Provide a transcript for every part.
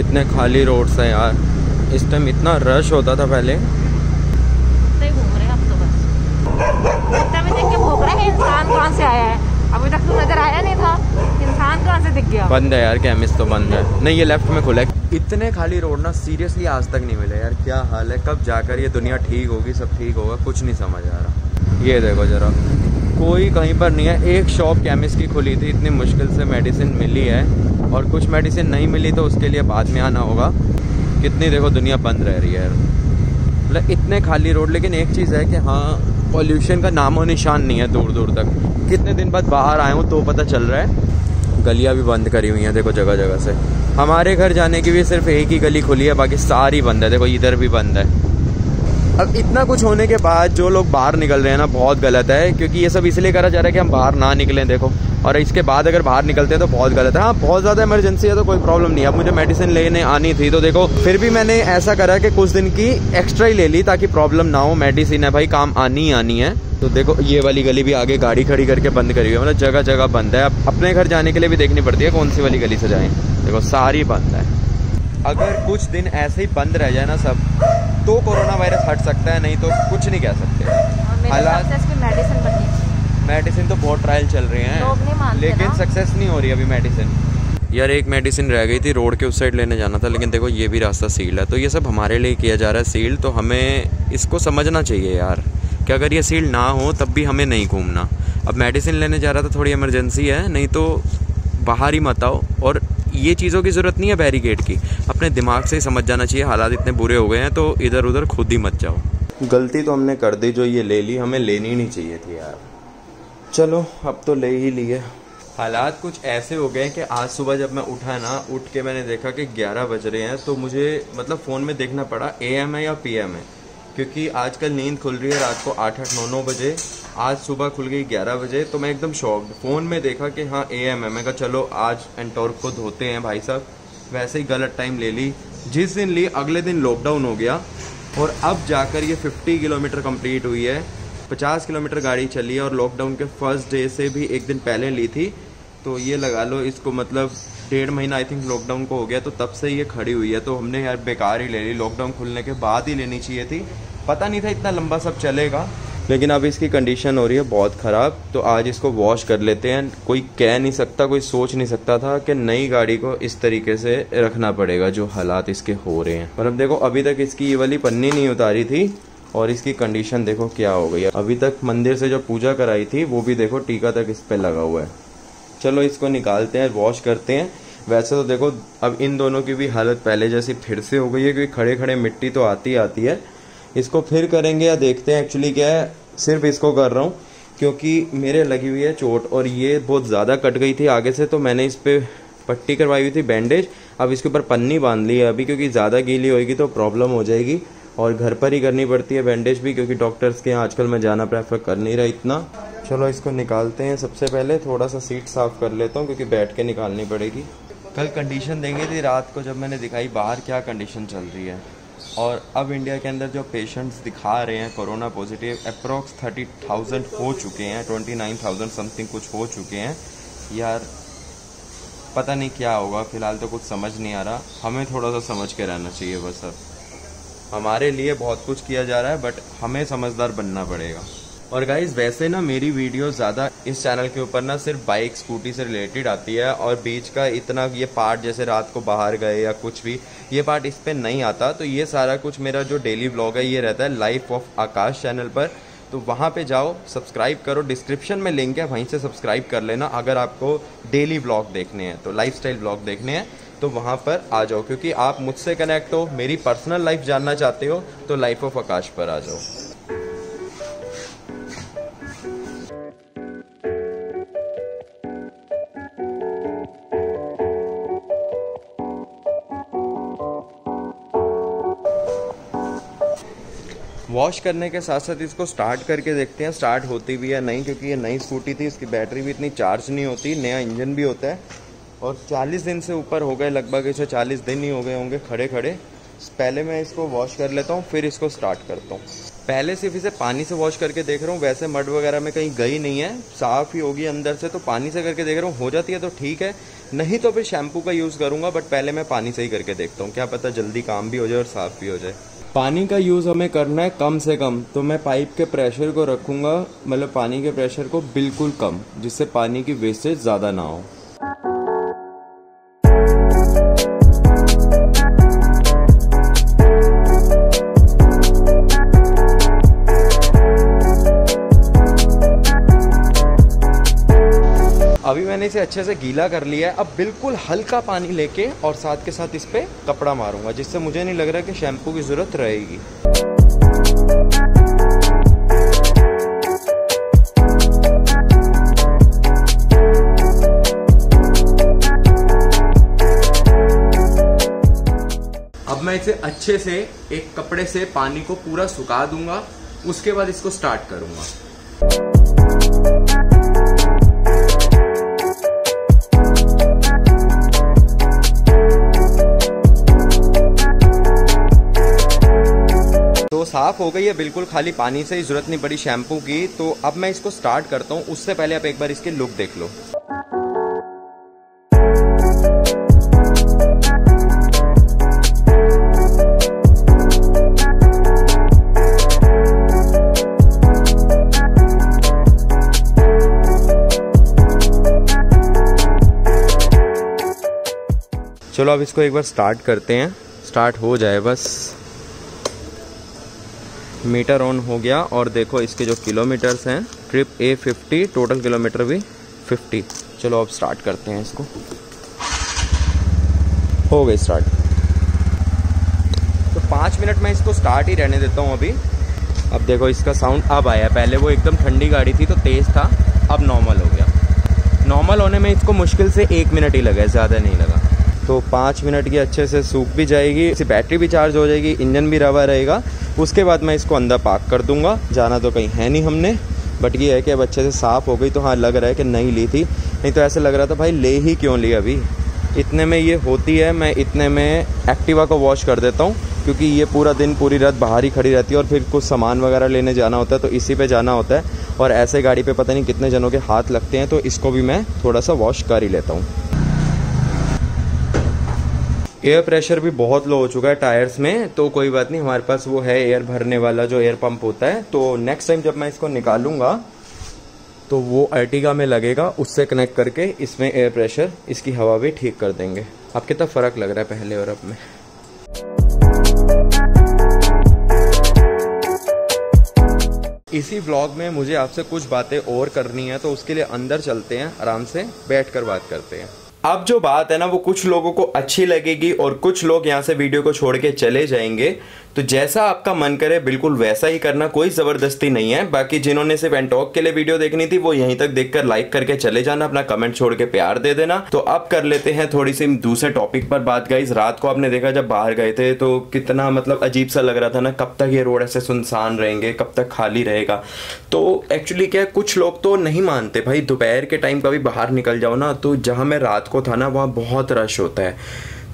कितने खाली रोड्स हैं यार। इस टाइम इतना रश होता था पहले। तो बस। इतना भी देख के भोग रहे इंसान कहाँ से आया अभी तक तो नज़र आया नहीं था इंसान कहाँ से दिख गया। बंद है यार केमिस्ट तो बंद है। नहीं ये लेफ़्ट में खुला है। इतने खाली रोड ना सीरियसली आज तक नहीं मिले यार। क्या हाल है? कब जाकर ये दुनिया ठीक होगी सब ठीक होगा? कुछ नहीं समझ आ रहा। ये देखो जरा। कोई कहीं पर नहीं है। एक शॉप केमिस्ट की खुली थी, इतनी मुश्किल से मेडिसिन मिली है। और कुछ मेडिसिन नहीं मिली तो उसके लिए बाद में आना होगा। कितनी देखो दुनिया बंद रह रही है मतलब इतने खाली रोड लेकिन एक चीज़ है कि हाँ पॉल्यूशन का नामो निशान नहीं है दूर दूर तक। कितने दिन बाद बाहर आए हूँ तो पता चल रहा है। गलियाँ भी बंद करी हुई हैं, देखो जगह जगह से। हमारे घर जाने की भी सिर्फ़ एक ही गली खुली है, बाकी सारी बंद है। देखो इधर भी बंद है। अब इतना कुछ होने के बाद जो लोग बाहर निकल रहे हैं ना, बहुत गलत है, क्योंकि ये सब इसलिए करा जा रहा है कि हम बाहर ना निकलें, देखो। और इसके बाद अगर बाहर निकलते हैं तो बहुत गलत है। हाँ बहुत ज़्यादा इमरजेंसी है तो कोई प्रॉब्लम नहीं अब मुझे मेडिसिन लेने आनी थी तो देखो, फिर भी मैंने ऐसा करा कि कुछ दिन की एक्स्ट्रा ही ले ली ताकि प्रॉब्लम ना हो। मेडिसिन है भाई, काम आनी ही आनी है। तो देखो, ये वाली गली भी आगे गाड़ी खड़ी करके बंद करी हुई है। मतलब जगह जगह बंद है। अब अपने घर जाने के लिए भी देखनी पड़ती है कौन सी वाली गली से जाएँ। देखो, सारी बंद है। अगर कुछ दिन ऐसे ही बंद रह जाए ना सब तो कोरोना वायरस हट सकता है नहीं तो कुछ नहीं कह सकते। हालात- मेडिसिन तो बहुत ट्रायल चल रहे हैं। लेकिन सक्सेस नहीं हो रही अभी मेडिसिन यार एक मेडिसिन रह गई थी रोड के उस साइड लेने जाना था लेकिन देखो ये भी रास्ता सील है। तो ये सब हमारे लिए किया जा रहा है सील तो हमें इसको समझना चाहिए यार कि अगर ये सील ना हो तब भी हमें नहीं घूमना। अब मेडिसिन लेने जा रहा था थोड़ी इमरजेंसी है नहीं तो बाहर ही मत आओ और ये चीज़ों की ज़रूरत नहीं है बैरिकेड की। अपने दिमाग से ही समझ जाना चाहिए हालात इतने बुरे हो गए हैं तो इधर उधर खुद ही मत जाओ। गलती तो हमने कर दी जो ये ले ली हमें लेनी नहीं चाहिए थी यार। चलो अब तो ले ही लिए हालात कुछ ऐसे हो गए कि आज सुबह जब मैं उठा ना उठ के मैंने देखा कि 11 बज रहे हैं तो मुझे मतलब फ़ोन में देखना पड़ा ए एम है या पी एम है? क्योंकि आजकल नींद खुल रही है रात को आठ आठ नौ नौ बजे। आज सुबह खुल गई ग्यारह बजे तो मैं एकदम शॉक्ड फ़ोन में देखा कि हाँ ए एम है। मैं कहा, चलो, आज एंटोर को धोते हैं भाई साहब। वैसे ही गलत टाइम ले ली। जिस दिन ली, अगले दिन लॉकडाउन हो गया। और अब जाकर ये 50 किलोमीटर कंप्लीट हुई है। 50 किलोमीटर गाड़ी चली है और लॉकडाउन के फ़र्स्ट डे से भी एक दिन पहले ली थी। तो ये लगा लो, इसको मतलब डेढ़ महीना आई थिंक लॉकडाउन को हो गया। तो तब से ये खड़ी हुई है। तो हमने यार बेकार ही ले ली। लॉकडाउन खुलने के बाद ही लेनी चाहिए थी। पता नहीं था इतना लंबा सब चलेगा। लेकिन अब इसकी कंडीशन हो रही है बहुत ख़राब तो आज इसको वॉश कर लेते हैं। कोई कह नहीं सकता, कोई सोच नहीं सकता था कि नई गाड़ी को इस तरीके से रखना पड़ेगा, जो हालात इसके हो रहे हैं। पर अब देखो, अभी तक इसकी ये वाली पन्नी नहीं उतारी थी, और इसकी कंडीशन देखो क्या हो गई है। अभी तक मंदिर से जो पूजा कराई थी, वो भी देखो टीका तक इस पर लगा हुआ है। चलो, इसको निकालते हैं वॉश करते हैं। वैसे तो देखो, अब इन दोनों की भी हालत पहले जैसी फिर से हो गई है, क्योंकि खड़े खड़े मिट्टी तो आती आती है। इसको फिर करेंगे या देखते हैं एक्चुअली क्या है सिर्फ़ इसको कर रहा हूँ, क्योंकि मेरे लगी हुई है चोट, और ये बहुत ज़्यादा कट गई थी आगे से तो मैंने इस पर पट्टी करवाई हुई थी बैंडेज अब इसके ऊपर पन्नी बाँध ली है अभी, क्योंकि ज़्यादा गीली होगी तो प्रॉब्लम हो जाएगी, और घर पर ही करनी पड़ती है बैंडेज भी, क्योंकि डॉक्टर्स के यहाँ आजकल मैं जाना प्रेफर कर नहीं रहा इतना। चलो इसको निकालते हैं सबसे पहले, थोड़ा सा सीट साफ़ कर लेता हूँ, क्योंकि बैठ के निकालनी पड़ेगी। कल कंडीशन देंगे थी रात को जब मैंने दिखाई बाहर क्या कंडीशन चल रही है। और अब इंडिया के अंदर जो पेशेंट्स दिखा रहे हैं corona positive approx thirty thousand हो चुके हैं ट्वेंटी नाइन थाउज़ेंड समथिंग कुछ हो चुके हैं। यार, पता नहीं क्या होगा, फ़िलहाल तो कुछ समझ नहीं आ रहा। हमें थोड़ा सा समझ के रहना चाहिए, बस अब। हमारे लिए बहुत कुछ किया जा रहा है बट हमें समझदार बनना पड़ेगा। और गाइज़ वैसे ना मेरी वीडियो ज़्यादा इस चैनल के ऊपर ना सिर्फ़ बाइक स्कूटी से रिलेटेड आती है और बीच का इतना ये पार्ट जैसे रात को बाहर गए या कुछ भी, ये पार्ट इस पर नहीं आता। तो ये सारा कुछ मेरा जो डेली ब्लॉग है, ये रहता है लाइफ ऑफ़ आकाश चैनल पर। तो वहाँ पे जाओ सब्सक्राइब करो। डिस्क्रिप्शन में लिंक है, वहीं से सब्सक्राइब कर लेना अगर आपको डेली ब्लॉग देखने हैं। तो लाइफ स्टाइल ब्लॉग देखने हैं तो वहाँ पर आ जाओ। क्योंकि आप मुझसे कनेक्ट हो, मेरी पर्सनल लाइफ जानना चाहते हो तो लाइफ ऑफ़ आकाश पर आ जाओ। वॉश करने के साथ साथ इसको स्टार्ट करके देखते हैं स्टार्ट होती भी है, नहीं, क्योंकि ये नई स्कूटी थी, इसकी बैटरी भी इतनी चार्ज नहीं होती, नया इंजन भी होता है। और 40 दिन से ऊपर हो गए, लगभग इसे 40 दिन ही हो गए होंगे खड़े खड़े पहले मैं इसको वॉश कर लेता हूँ, फिर इसको स्टार्ट करता हूँ। पहले सिर्फ़ इसे पानी से वॉश करके देख रहा हूँ, वैसे मड वगैरह में कहीं गई नहीं है, साफ़ ही होगी अंदर से तो पानी से करके देख रहा हूँ, हो जाती है तो ठीक है, नहीं तो फिर शैम्पू का यूज़ करूँगा बट पहले मैं पानी से ही करके देखता हूँ, क्या पता जल्दी काम भी हो जाए और साफ़ भी हो जाए। पानी का यूज़ हमें करना है कम से कम तो मैं पाइप के प्रेशर को रखूँगा मतलब पानी के प्रेशर को बिल्कुल कम, जिससे पानी की वेस्टेज ज़्यादा ना हो। मैंने इसे अच्छे से गीला कर लिया है। अब बिल्कुल हल्का पानी लेके और साथ के साथ इस पर कपड़ा मारूँगा, जिससे मुझे नहीं लग रहा कि शैम्पू की ज़रूरत रहेगी। अब मैं इसे अच्छे से एक कपड़े से पानी को पूरा सुखा दूँगा, उसके बाद इसको स्टार्ट करूँगा। साफ़ हो गई है, बिल्कुल खाली पानी से ही ज़रूरत नहीं पड़ी शैम्पू की। तो अब मैं इसको स्टार्ट करता हूँ, उससे पहले आप एक बार इसके लुक देख लो। चलो अब इसको एक बार स्टार्ट करते हैं। स्टार्ट हो जाए बस। मीटर ऑन हो गया और देखो इसके जो किलोमीटर्स हैं, trip A fifty total kilometre भी फिफ्टी चलो अब स्टार्ट करते हैं इसको। हो गई स्टार्ट तो पाँच मिनट में इसको स्टार्ट ही रहने देता हूँ अभी। अब देखो इसका साउंड अब आया। पहले वो एकदम ठंडी गाड़ी थी तो तेज़ था, अब नॉर्मल हो गया। नॉर्मल होने में इसको मुश्किल से एक मिनट ही लगा, ज़्यादा नहीं लगा। तो पाँच मिनट की अच्छे से सूख भी जाएगी इसकी बैटरी भी चार्ज हो जाएगी इंजन भी रवा रहेगा। उसके बाद मैं इसको अंदर पार्क कर दूँगा। जाना तो कहीं है नहीं हमने बट ये है कि अब अच्छे से साफ़ हो गई तो हाँ लग रहा है कि नहीं ली थी। नहीं तो ऐसे लग रहा था, भाई, ले ही क्यों ली अभी? इतने में ये होती है, मैं इतने में एक्टिवा को वॉश कर देता हूँ, क्योंकि ये पूरा दिन, पूरी रात बाहर ही खड़ी रहती है और फिर कुछ सामान वगैरह लेने जाना होता है तो इसी पे जाना होता है। और ऐसे गाड़ी पे पता नहीं कितने जनों के हाथ लगते हैं तो इसको भी मैं थोड़ा सा वॉश कर ही लेता हूँ। एयर प्रेशर भी बहुत लो हो चुका है टायर्स में तो कोई बात नहीं, हमारे पास वो है एयर भरने वाला जो एयर पंप होता है। तो नेक्स्ट टाइम जब मैं इसको निकालूँगा तो वो अर्टिगा में लगेगा, उससे कनेक्ट करके इसमें एयर प्रेशर इसकी हवा भी ठीक कर देंगे। अब कितना फ़र्क लग रहा है पहले और अब में। इसी ब्लॉग में मुझे आपसे कुछ बातें और करनी है तो उसके लिए अंदर चलते हैं, आराम से बैठ कर बात करते हैं। अब जो बात है ना, वो कुछ लोगों को अच्छी लगेगी और कुछ लोग यहाँ से वीडियो को छोड़ के चले जाएँगे। तो जैसा आपका मन करे, बिल्कुल वैसा ही करना, कोई ज़बरदस्ती नहीं है। बाकी जिन्होंने सिर्फ़ एंटॉक के लिए वीडियो देखनी थी, वो यहीं तक देखकर लाइक करके चले जाना, अपना कमेंट छोड़ के प्यार दे देना। तो अब कर लेते हैं थोड़ी सी दूसरे टॉपिक पर बात गाइज़ रात को आपने देखा जब बाहर गए थे तो कितना मतलब अजीब सा लग रहा था ना, कब तक ये रोड ऐसे सुनसान रहेंगे, कब तक खाली रहेगा। तो एक्चुअली क्या, कुछ लोग तो नहीं मानते, भाई, दोपहर के टाइम कभी बाहर निकल जाओ ना तो जहाँ मैं रात को था ना, वहाँ बहुत रश होता है।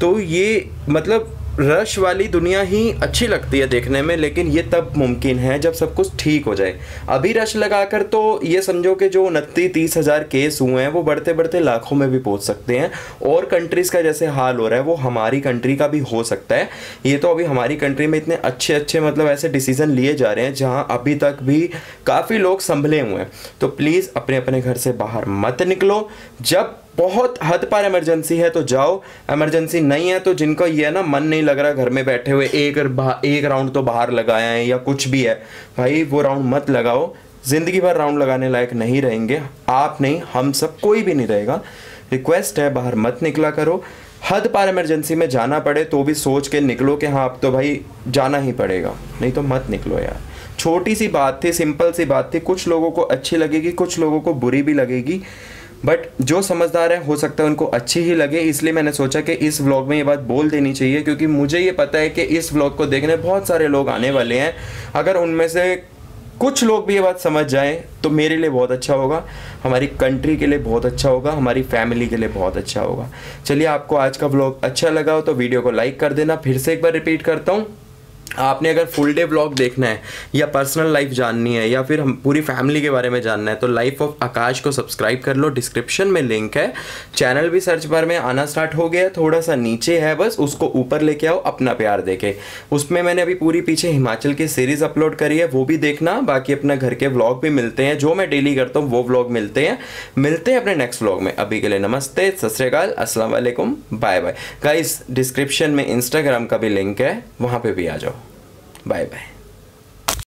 तो ये मतलब रश वाली दुनिया ही अच्छी लगती है देखने में, लेकिन ये तब मुमकिन है जब सब कुछ ठीक हो जाए। अभी रश लगाकर तो ये समझो कि जो उनतीस तीस हज़ार केस हुए हैं, वो बढ़ते बढ़ते लाखों में भी पहुँच सकते हैं। और कंट्रीज़ का जैसे हाल हो रहा है, वो हमारी कंट्री का भी हो सकता है। ये तो अभी हमारी कंट्री में इतने अच्छे अच्छे मतलब ऐसे डिसीज़न लिए जा रहे हैं, जहाँ अभी तक भी काफ़ी लोग संभले हुए हैं। तो प्लीज़ अपने अपने घर से बाहर मत निकलो। जब बहुत हद पर इमरजेंसी है तो जाओ। इमरजेंसी नहीं है तो जिनका ये है ना, मन नहीं लग रहा, घर में बैठे हुए, एक एक राउंड तो बाहर लगाए हैं, या कुछ भी है। भाई, वो राउंड मत लगाओ। ज़िंदगी भर राउंड लगाने लायक नहीं रहेंगे। आप नहीं, हम सब, कोई भी नहीं रहेगा। रिक्वेस्ट है, बाहर मत निकला करो। हद पार इमरजेंसी में जाना पड़े तो भी सोच के निकलो कि हाँ अब तो भाई, जाना ही पड़ेगा। नहीं तो मत निकलो यार। छोटी सी बात थी सिंपल सी बात थी। कुछ लोगों को अच्छी लगेगी, कुछ लोगों को बुरी भी लगेगी। बट जो समझदार है, हो सकता है उनको अच्छी ही लगे, इसलिए मैंने सोचा कि इस व्लॉग में ये बात बोल देनी चाहिए, क्योंकि मुझे ये पता है कि इस व्लॉग को देखने बहुत सारे लोग आने वाले हैं। अगर उनमें से कुछ लोग भी ये बात समझ जाएँ तो मेरे लिए बहुत अच्छा होगा, हमारी कंट्री के लिए बहुत अच्छा होगा, हमारी फैमिली के लिए बहुत अच्छा होगा। चलिए, आपको आज का व्लॉग अच्छा लगा हो तो वीडियो को लाइक कर देना, फिर से एक बार रिपीट करता हूँ। आपने अगर फुल डे व्लॉग देखना है, या पर्सनल लाइफ जाननी है, या फिर हम पूरी फैमिली के बारे में जानना है तो लाइफ ऑफ़ आकाश को सब्सक्राइब कर लो। डिस्क्रिप्शन में लिंक है। चैनल भी सर्च बार में आना स्टार्ट हो गया थोड़ा सा नीचे है बस, उसको ऊपर लेके आओ, अपना प्यार देखे। उसमें मैंने अभी पूरी पीछे हिमाचल की सीरीज़ अपलोड करी है, वो भी देखना। बाकी अपना घर के व्लॉग भी मिलते हैं। जो मैं डेली करता हूँ, वो व्लॉग मिलते हैं। मिलते हैं अपने नेक्स्ट व्लॉग में। अभी के लिए नमस्ते, सत श्रीकाल वालेकुम, बाय बाय। गाइस डिस्क्रिप्शन में इंस्टाग्राम का भी लिंक है, वहाँ पर भी आ जाओ। Bye bye